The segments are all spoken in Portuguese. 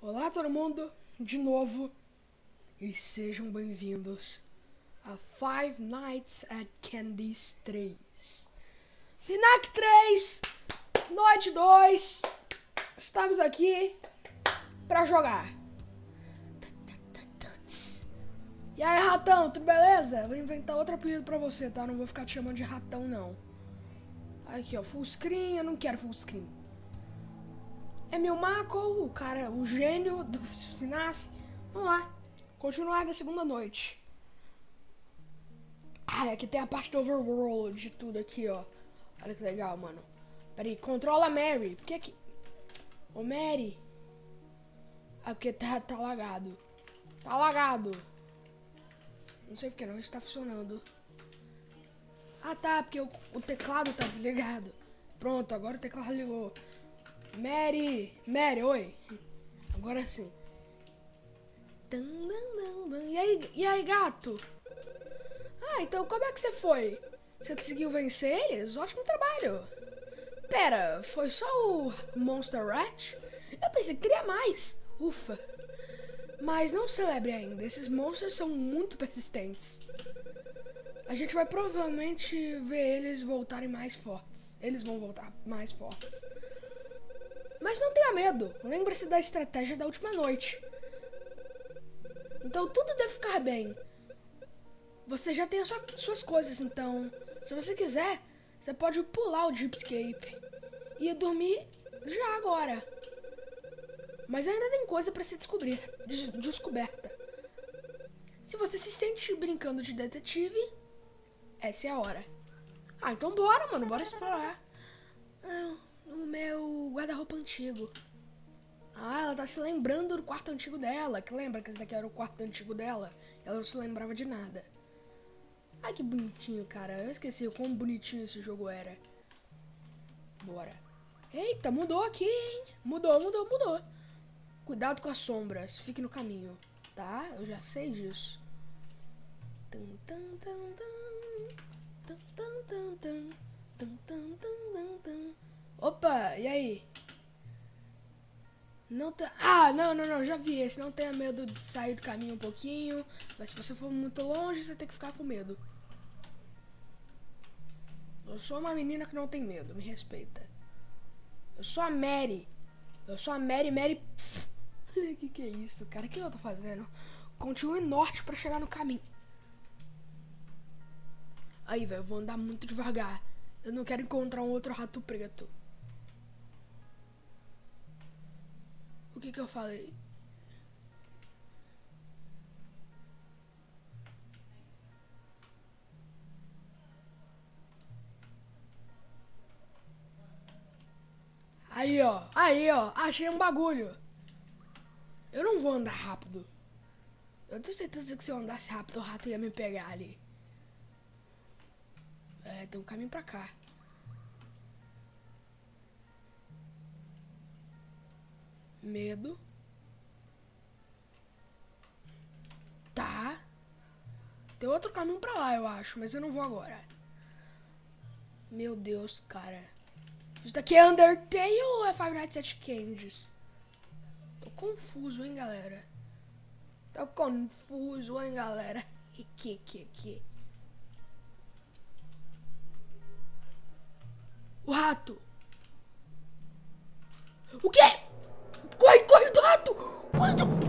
Olá todo mundo, de novo, e sejam bem-vindos a Five Nights at Candy's 3. FNAC 3, noite 2, estamos aqui pra jogar. E aí, ratão, tudo beleza? Vou inventar outro apelido pra você, tá? Não vou ficar te chamando de ratão, não. Aqui, ó, full screen, eu não quero full screen. É meu Marco, o cara, o gênio do FNAF. Vamos lá, continuar da segunda noite. Ah, aqui tem a parte do overworld de tudo aqui, ó. Olha que legal, mano. Peraí, controla a Mary. Por que que... Ô, Mary. Ah, porque tá, tá lagado. Tá lagado. Não sei porque não está funcionando. Ah, tá, porque o, o teclado tá desligado. Pronto, agora o teclado ligou. Mary! Mary, oi! Agora sim. E aí, e aí, gato? Ah, então como é que você foi? Você conseguiu vencer eles? Ótimo trabalho! Pera, foi só o Monster Rat? Eu pensei que teria mais. Ufa! Mas não celebre ainda, esses monstros são muito persistentes. A gente vai provavelmente ver eles voltarem mais fortes. Eles vão voltar mais fortes. Mas não tenha medo, lembre-se da estratégia da última noite. Então tudo deve ficar bem. Você já tem sua, suas coisas, então, se você quiser, você pode pular o Jeepscape e dormir já agora. Mas ainda tem coisa para se descobrir, des descoberta. Se você se sente brincando de detetive, essa é a hora. Ah, então bora, mano, bora explorar. Ah, o meu guarda-roupa antigo. Ah, ela tá se lembrando do quarto antigo dela. Que lembra que esse daqui era o quarto antigo dela? Ela não se lembrava de nada. Ai, que bonitinho, cara. Eu esqueci o quão bonitinho esse jogo era. Bora. Eita, mudou aqui, hein? Mudou, mudou, mudou. Cuidado com as sombras. Fique no caminho, tá? Eu já sei disso. Tum, tum, tum, tum. Tum, tum, tum, tum. Tum, tum, tum, tum, tum. Opa, e aí? Não tem... Ah, não, não, não, já vi esse. Não tenha medo de sair do caminho um pouquinho. Mas se você for muito longe, você tem que ficar com medo. Eu sou uma menina que não tem medo, me respeita. Eu sou a Mary. Eu sou a Mary, Mary... que que é isso, cara? O que eu tô fazendo? Continue norte pra chegar no caminho. Aí, velho, eu vou andar muito devagar. Eu não quero encontrar um outro rato preto. O que que eu falei? Aí, ó. Aí, ó. Achei um bagulho. Eu não vou andar rápido. Eu tenho certeza que se eu andasse rápido, o rato ia me pegar ali. É, tem um caminho pra cá. Medo. Tá. Tem outro caminho pra lá, eu acho, mas eu não vou agora. Meu Deus, cara. Isso daqui é Undertale ou é Five Nights at Candy's? Tô confuso, hein, galera? Tô confuso, hein, galera? Que, que, que. O rato. O quê? Corre, corre do rato! Corre do...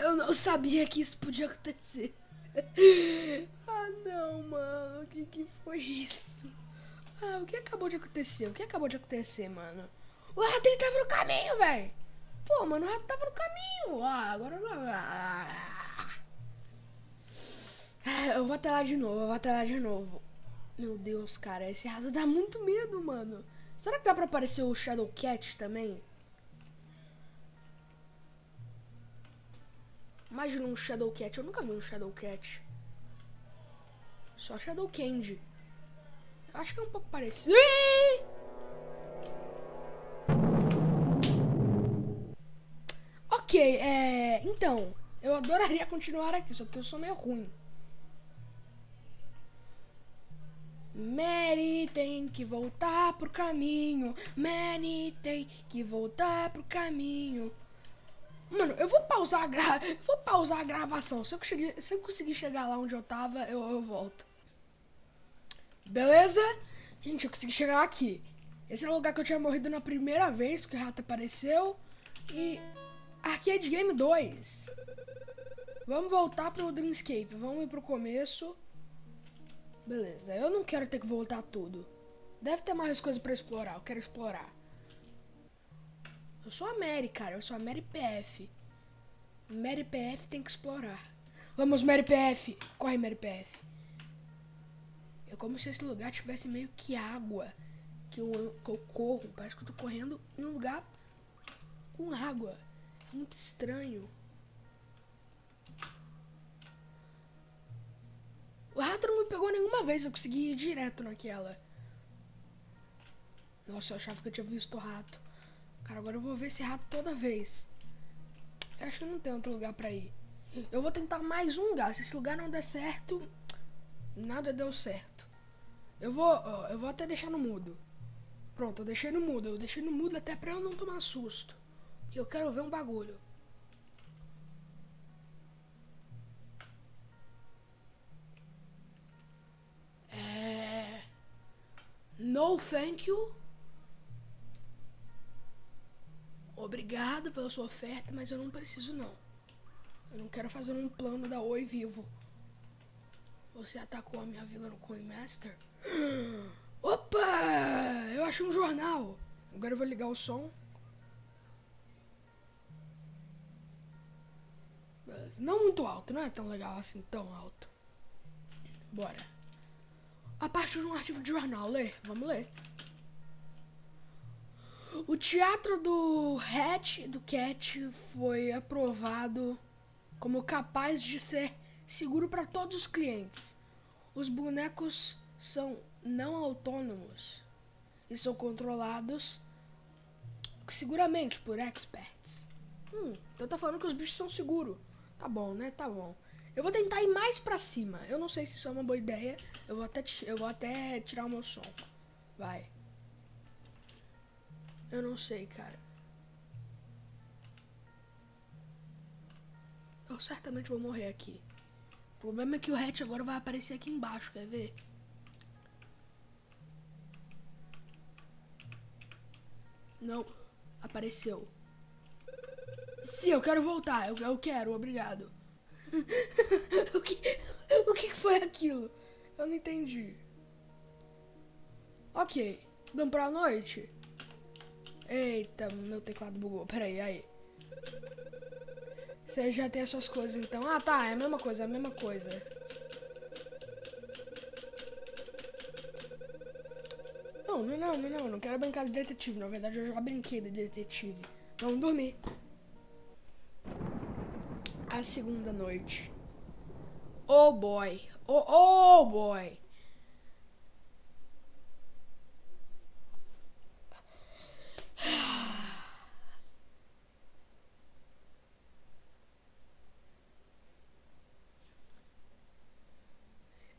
Eu não sabia que isso podia acontecer. Ah, não, mano. O que, que foi isso? Ah, o que acabou de acontecer? O que acabou de acontecer, mano? O rato, ele tava no caminho, velho. Pô, mano, o rato tava no caminho. Ah, agora... Ah. Eu vou até lá de novo, eu vou até lá de novo. Meu Deus, cara, esse rato dá muito medo, mano. Será que dá pra aparecer o Shadow Cat também? Imagina um Shadow Cat. Eu nunca vi um Shadow Cat. Só Shadow Candy. Eu acho que é um pouco parecido. Ok, é... Então, eu adoraria continuar aqui, só que eu sou meio ruim. Mary tem que voltar pro caminho. Mary tem que voltar pro caminho. Mano, eu vou pausar a, gra... vou pausar a gravação. Se eu, cheguei... Se eu conseguir chegar lá onde eu tava, eu, eu volto. Beleza? Gente, eu consegui chegar aqui. Esse é o lugar que eu tinha morrido na primeira vez que o rato apareceu. E Arcade Game 2. Vamos voltar pro Dreamscape. Vamos ir pro começo. Beleza, eu não quero ter que voltar tudo. Deve ter mais coisas pra explorar, eu quero explorar. Eu sou a Mary, cara, eu sou a Mary PF. Mary PF tem que explorar. Vamos, Mary PF! Corre, Mary PF. É como se esse lugar tivesse meio que água. Que eu, que eu corro, parece que eu tô correndo em um lugar com água. Muito estranho. O rato não me pegou nenhuma vez, eu consegui ir direto naquela. Nossa, eu achava que eu tinha visto o rato. Cara, agora eu vou ver esse rato toda vez. Eu acho que não tem outro lugar pra ir. Eu vou tentar mais um lugar. Se esse lugar não der certo, nada deu certo. Eu vou, ó, eu vou até deixar no mudo. Pronto, eu deixei no mudo. Eu deixei no mudo até pra eu não tomar susto. Eu quero ver um bagulho. No thank you. Obrigado pela sua oferta, mas eu não preciso não. Eu não quero fazer um plano da Oi Vivo. Você atacou a minha vila no Coin Master? Opa! Eu achei um jornal. Agora eu vou ligar o som. Não muito alto, não é tão legal assim, tão alto. Bora de um artigo de jornal. Ler, vamos ler. O teatro do Hatch, do Cat, foi aprovado como capaz de ser seguro para todos os clientes. Os bonecos são não autônomos e são controlados seguramente por experts. Hum, então tá falando que os bichos são seguros. Tá bom, né? Tá bom. Eu vou tentar ir mais pra cima. Eu não sei se isso é uma boa ideia. Eu vou até, eu vou até tirar o meu som. Vai. Eu não sei, cara. Eu certamente vou morrer aqui. O problema é que o hatch agora vai aparecer aqui embaixo, quer ver? Não, apareceu. Sim, eu quero voltar. Eu, eu quero, obrigado. o, que, o que foi aquilo? Eu não entendi. Ok, vamos pra noite? Eita, meu teclado bugou. Peraí, aí. Você já tem as suas coisas então. Ah, tá, é a mesma coisa, é a mesma coisa. Não, não, não, não, não, não quero brincar de detetive. Na verdade, eu já brinquei de detetive. Vamos dormir a segunda noite. Oh boy. Oh, oh boy.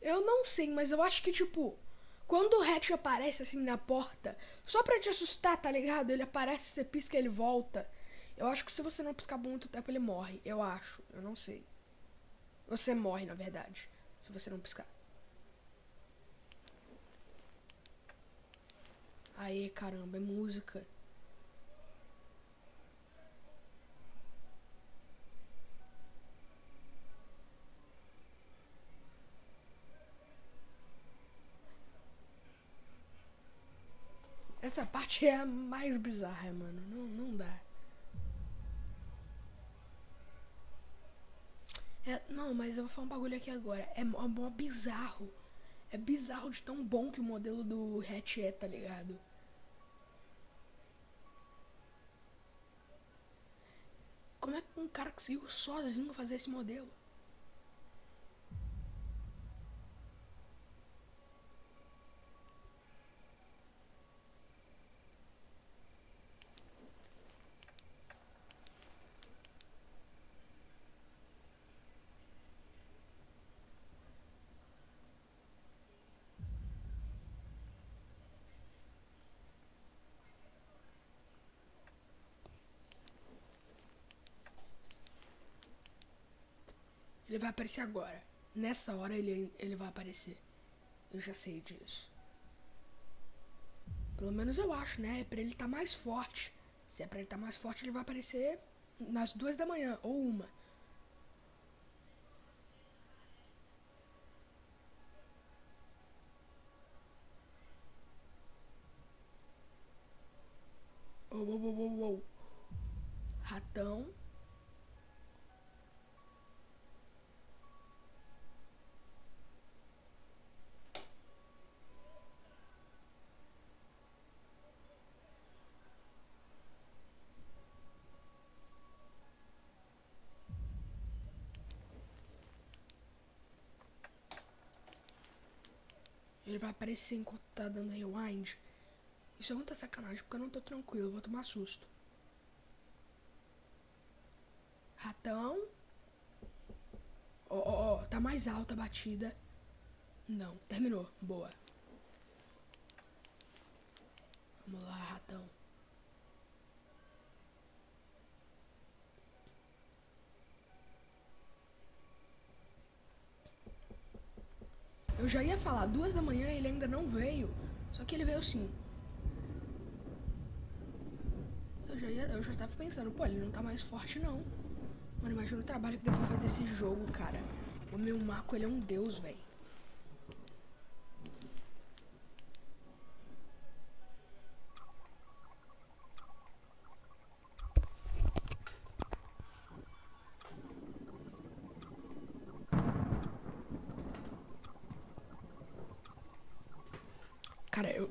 Eu não sei, mas eu acho que, tipo, quando o Hatch aparece assim na porta, só pra te assustar, tá ligado? Ele aparece, você pisca ele volta. Eu acho que se você não piscar muito tempo, ele morre. Eu acho. Eu não sei. Você morre, na verdade. Se você não piscar. Aê, caramba, é música. Essa parte é a mais bizarra, mano. Não, não dá. É, não, mas eu vou falar um bagulho aqui agora. É mó, mó bizarro. É bizarro de tão bom que o modelo do hatch é, tá ligado? Como é que um cara conseguiu sozinho fazer esse modelo? Ele vai aparecer agora. Nessa hora ele, ele vai aparecer. Eu já sei disso. Pelo menos eu acho, né? É pra ele estar tá mais forte. Se é pra ele estar tá mais forte, ele vai aparecer nas duas da manhã, ou uma. Ele vai aparecer enquanto tá dando rewind. Isso é muita sacanagem, porque eu não tô tranquilo, vou tomar susto. Ratão. Ó, ó, ó, tá mais alta a batida. Não, terminou. Boa. Vamos lá, ratão. Eu já ia falar, duas da manhã ele ainda não veio. Só que ele veio sim. Eu já, ia, eu já tava pensando, pô, ele não tá mais forte não. Mano, imagina o trabalho que deu pra fazer esse jogo, cara. O meu Marco, ele é um deus, velho. Cara, eu.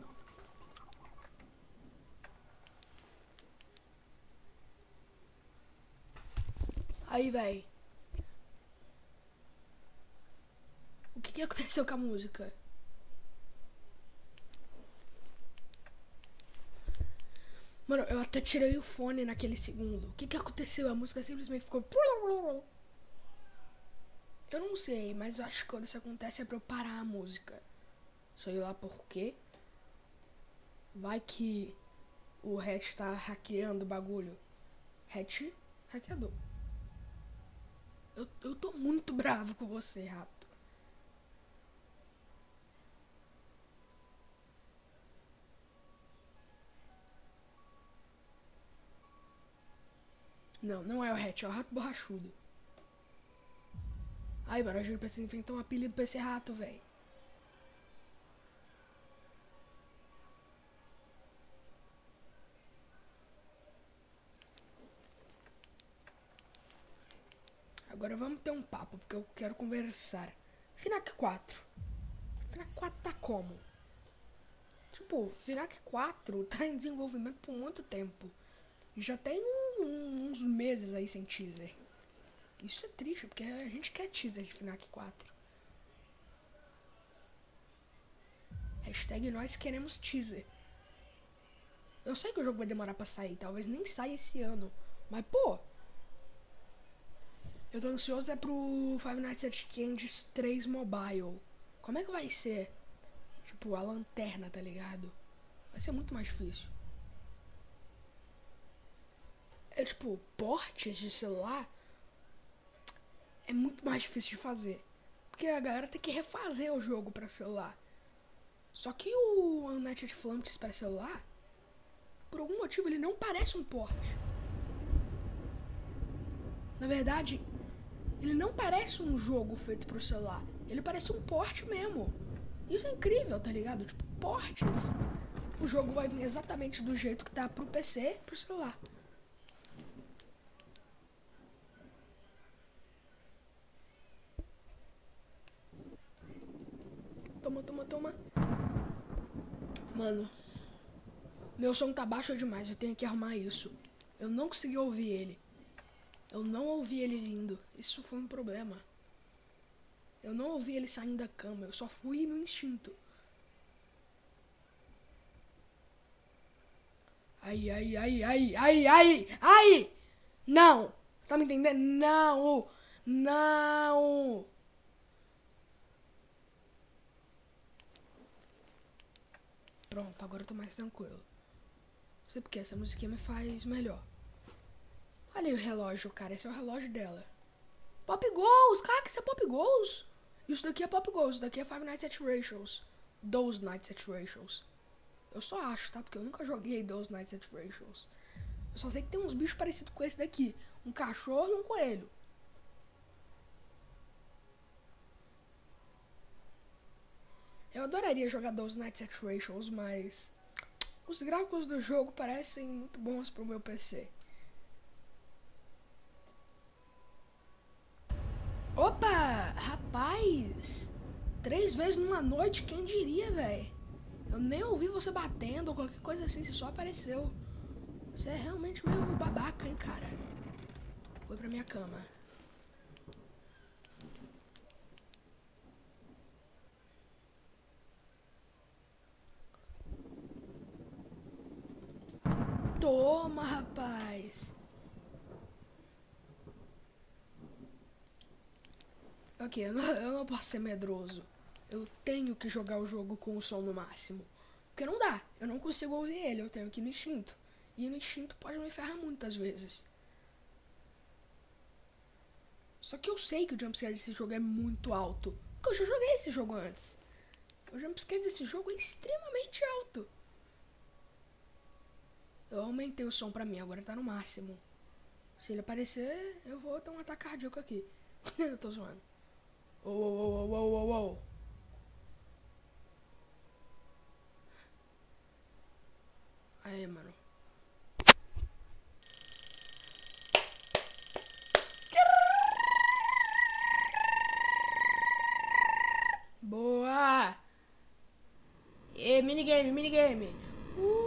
Aí, véi. O que, que aconteceu com a música? Mano, eu até tirei o fone naquele segundo. O que, que aconteceu? A música simplesmente ficou. Eu não sei, mas eu acho que quando isso acontece é pra eu parar a música. Sei lá por quê. Vai que o Hatch tá hackeando o bagulho. Hatch, hackeador. Eu, eu tô muito bravo com você, rato. Não, não é o Hatch, é o rato borrachudo. Ai, mano, a gente precisa inventar um apelido pra esse rato, velho. Vamos ter um papo, porque eu quero conversar. Finac 4. Finac 4 tá como? Tipo, Finac 4 tá em desenvolvimento por muito tempo. Já tem um, uns meses aí sem teaser. Isso é triste, porque a gente quer teaser de Finac 4. Hashtag nós queremos teaser. Eu sei que o jogo vai demorar pra sair, talvez nem saia esse ano. Mas, pô, eu tô ansioso é pro Five Nights at Candy's 3 Mobile. Como é que vai ser? Tipo, a lanterna, tá ligado? Vai ser muito mais difícil. É tipo, portes de celular é muito mais difícil de fazer. Porque a galera tem que refazer o jogo para celular. Só que o Unleashed Flamtes para celular, por algum motivo, ele não parece um porte. Na verdade, ele não parece um jogo feito pro celular. Ele parece um porte mesmo. Isso é incrível, tá ligado? Tipo, portes. O jogo vai vir exatamente do jeito que tá pro PC pro celular. Toma, toma, toma. Mano, meu som tá baixo demais, eu tenho que arrumar isso. Eu não consegui ouvir ele. Eu não ouvi ele vindo. Isso foi um problema. Eu não ouvi ele saindo da cama. Eu só fui no instinto. Ai, ai, ai, ai, ai, ai, ai! Não! Tá me entendendo? Não! Não! Pronto, agora eu tô mais tranquilo. Não sei porque essa musiquinha me faz melhor. Olha aí o relógio, cara. Esse é o relógio dela. Pop Goals! Caraca, isso é Pop Goals! Isso daqui é Pop Goals, isso daqui é Five Nights at Rachel's. Those Nights at Rachel's. Eu só acho, tá? Porque eu nunca joguei Those Nights at Rachel's. Eu só sei que tem uns bichos parecidos com esse daqui. Um cachorro e um coelho. Eu adoraria jogar Those Nights at Rachel's, mas... Os gráficos do jogo parecem muito bons pro meu PC. Opa! Rapaz! Três vezes numa noite, quem diria, velho? Eu nem ouvi você batendo ou qualquer coisa assim, você só apareceu. Você é realmente meio babaca, hein, cara? Foi pra minha cama. Toma, rapaz. Ok, eu não, eu não posso ser medroso. Eu tenho que jogar o jogo com o som no máximo. Porque não dá. Eu não consigo ouvir ele. Eu tenho que ir no instinto. E no instinto pode me ferrar muitas vezes. Só que eu sei que o jumpscare desse jogo é muito alto. Porque eu já joguei esse jogo antes. O jumpscare desse jogo é extremamente alto. Eu aumentei o som pra mim, agora tá no máximo. Se ele aparecer, eu vou ter um ataque cardíaco aqui. eu tô zoando. Oh, oh, oh, oh, oh, oh. Aí, mano. Boa! E minigame, minigame. Uh,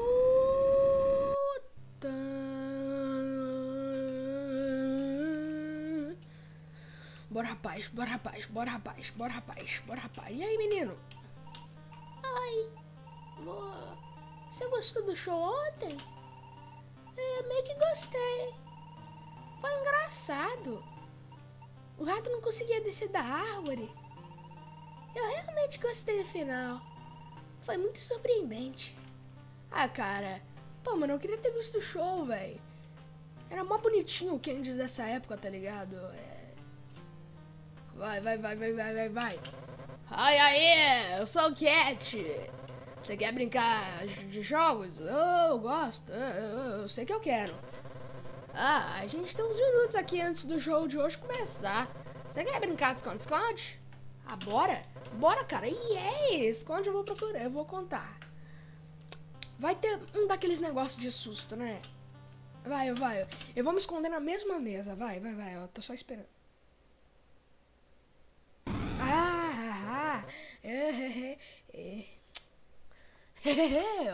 rapaz, bora rapaz, bora rapaz, bora rapaz, bora rapaz. E aí, menino? Oi. Você gostou do show ontem? É, meio que gostei. Foi engraçado. O rato não conseguia descer da árvore. Eu realmente gostei do final. Foi muito surpreendente. Ah, cara. Pô, mano, eu queria ter visto o show, velho. Era mó bonitinho o Candies dessa época, tá ligado? É... Vai, vai, vai, vai, vai, vai, vai. Ai, aí, eu sou o Cat. Você quer brincar de jogos? Eu gosto, eu, eu sei que eu quero. Ah, a gente tem uns minutos aqui antes do jogo de hoje começar. Você quer brincar de esconde-esconde? Ah, bora? Bora, cara. E yeah, esconde eu vou procurar, eu vou contar. Vai ter um daqueles negócios de susto, né? Vai, vai. Eu vou me esconder na mesma mesa. Vai, vai, vai. Eu tô só esperando.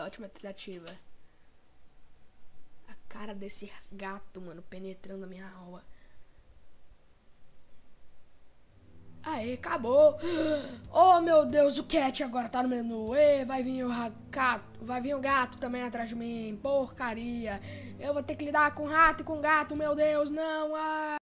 Ótima tentativa. A cara desse gato, mano, penetrando a minha alma. Aê, acabou. Oh, meu Deus, o Cat agora tá no menu. Ê, vai vir o gato, vai vir o gato também atrás de mim. Porcaria. Eu vou ter que lidar com rato e com gato, meu Deus, não. Ah.